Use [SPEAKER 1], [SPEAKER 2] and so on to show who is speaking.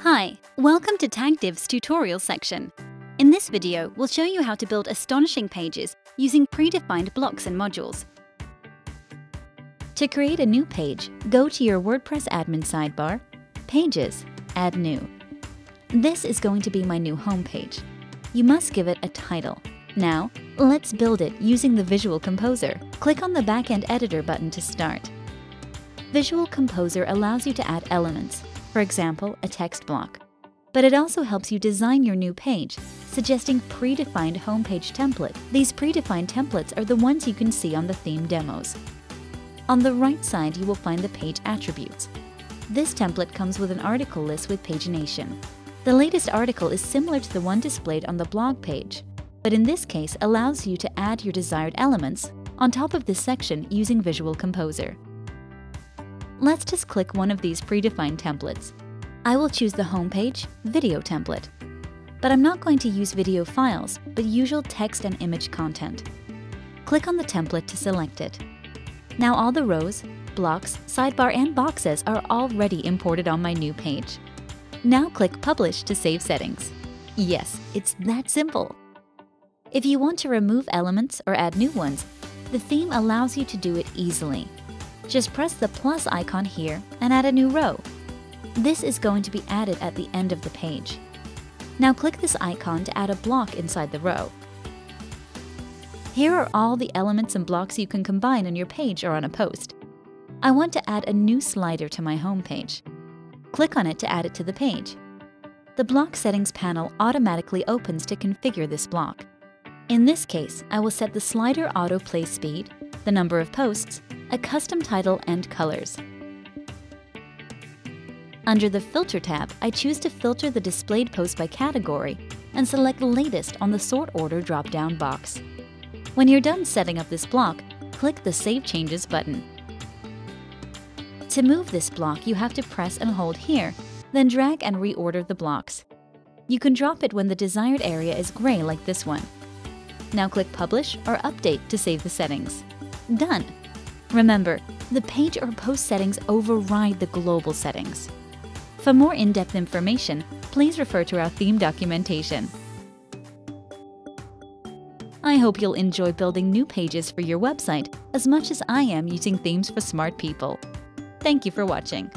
[SPEAKER 1] Hi, welcome to TagDiv's tutorial section. In this video, we'll show you how to build astonishing pages using predefined blocks and modules. To create a new page, go to your WordPress admin sidebar, Pages, Add New. This is going to be my new homepage. You must give it a title. Now, let's build it using the Visual Composer. Click on the Backend Editor button to start. Visual Composer allows you to add elements, for example, a text block. But it also helps you design your new page, suggesting predefined homepage template. These predefined templates are the ones you can see on the theme demos. On the right side, you will find the page attributes. This template comes with an article list with pagination. The latest article is similar to the one displayed on the blog page, but in this case allows you to add your desired elements on top of this section using Visual Composer. Let's just click one of these predefined templates. I will choose the homepage video template. But I'm not going to use video files, but usual text and image content. Click on the template to select it. Now all the rows, blocks, sidebar, and boxes are already imported on my new page. Now click Publish to save settings. Yes, it's that simple. If you want to remove elements or add new ones, the theme allows you to do it easily. Just press the plus icon here and add a new row. This is going to be added at the end of the page. Now click this icon to add a block inside the row. Here are all the elements and blocks you can combine on your page or on a post. I want to add a new slider to my home page. Click on it to add it to the page. The Block Settings panel automatically opens to configure this block. In this case, I will set the slider autoplay speed, the number of posts, a custom title, and colors. Under the Filter tab, I choose to filter the displayed post by category and select Latest on the Sort Order drop-down box. When you're done setting up this block, click the Save Changes button. To move this block, you have to press and hold here, then drag and reorder the blocks. You can drop it when the desired area is gray like this one. Now click Publish or Update to save the settings. Done! Remember, the page or post settings override the global settings. For more in-depth information, please refer to our theme documentation. I hope you'll enjoy building new pages for your website as much as I am using themes for smart people. Thank you for watching.